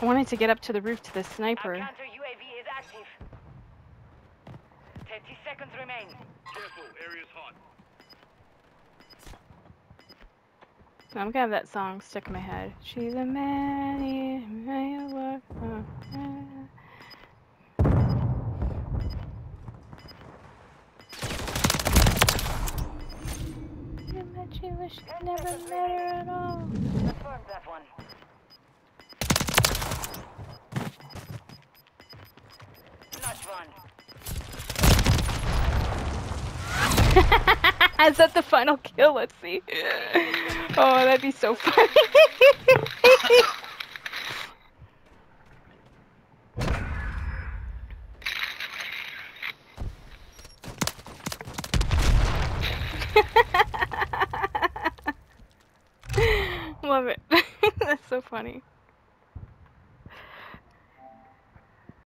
I wanted to get up to the roof to the sniper. Our counter UAV is active. 30 seconds remain. Careful, area's hot. I'm gonna have that song stuck in my head. She's a man, may walk. eh. I bet you wish I never met her at all. Confirm that one. Is that the final kill? Let's see. Oh, that'd be so funny. Love it. That's so funny.